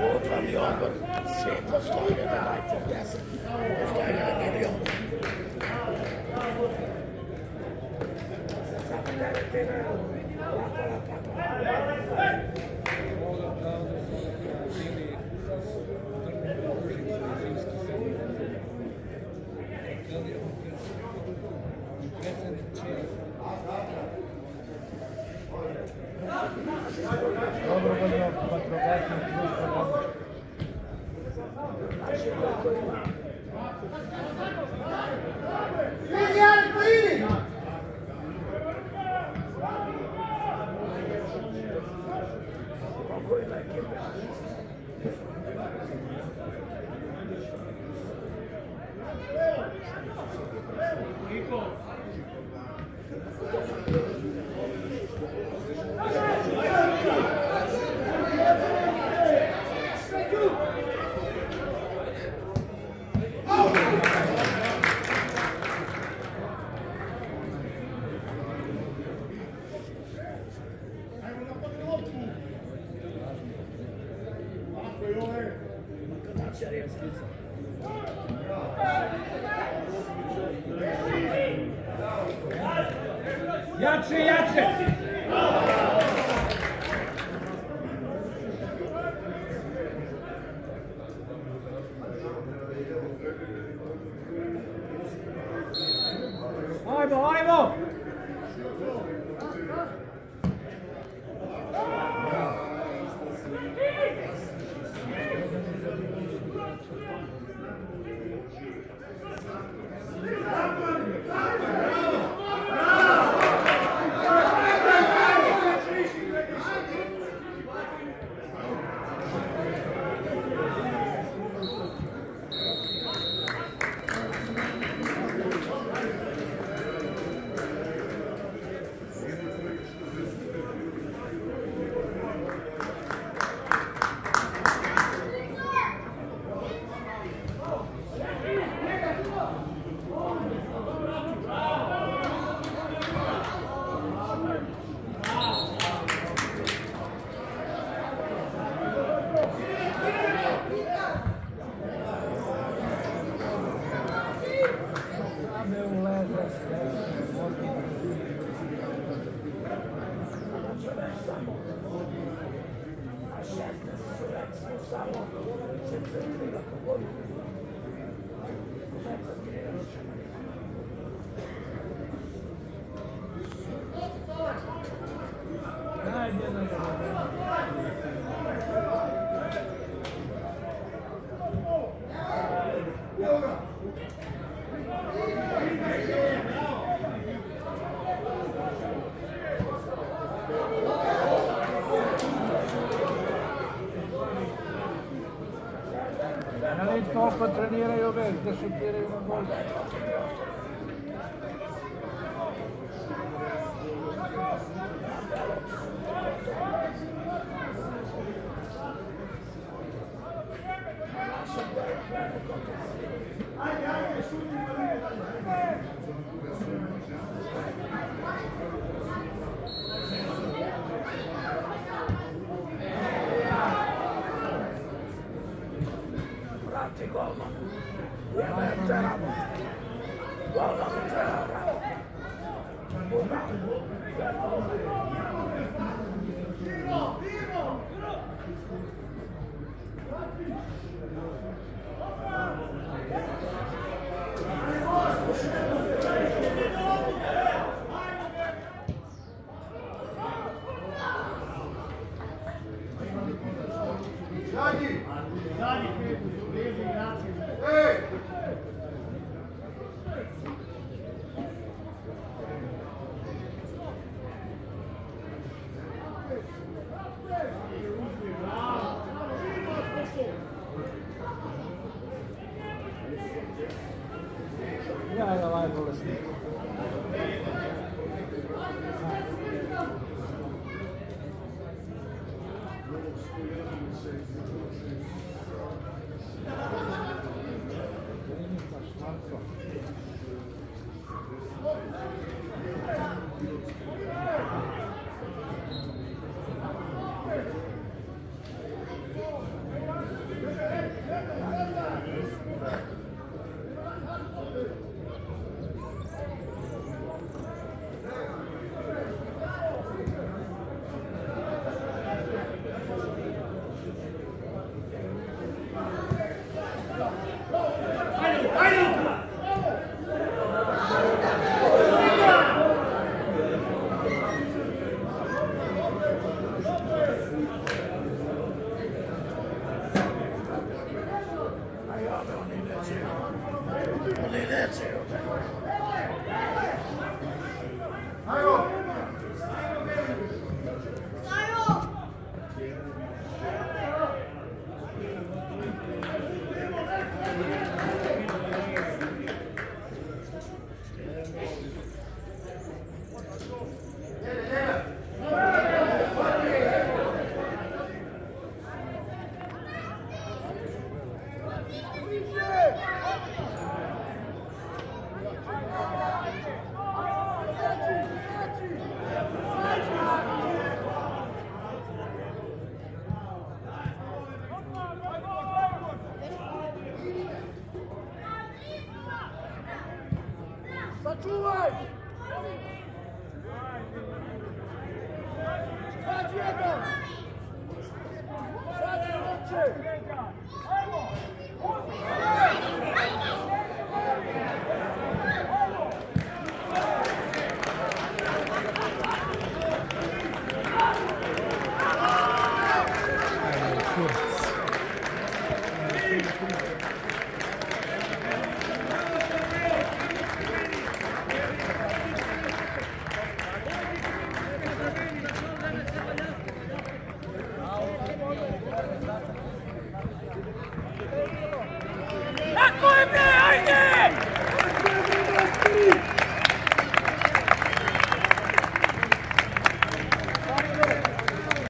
Outro ali, ó. Sempre a história da vai por dessa. A história Яче, яче! A 16 su recimo samo koncentrirati u stavo a contraddire io verde, sentire una cosa. Anche, anche, subito. Parti kollam. Yemek teram. Kollam teram. Buradan. Vivo! Vivo! Vivo! those things. Sačuvaj! Sad jedan! Sad je oče!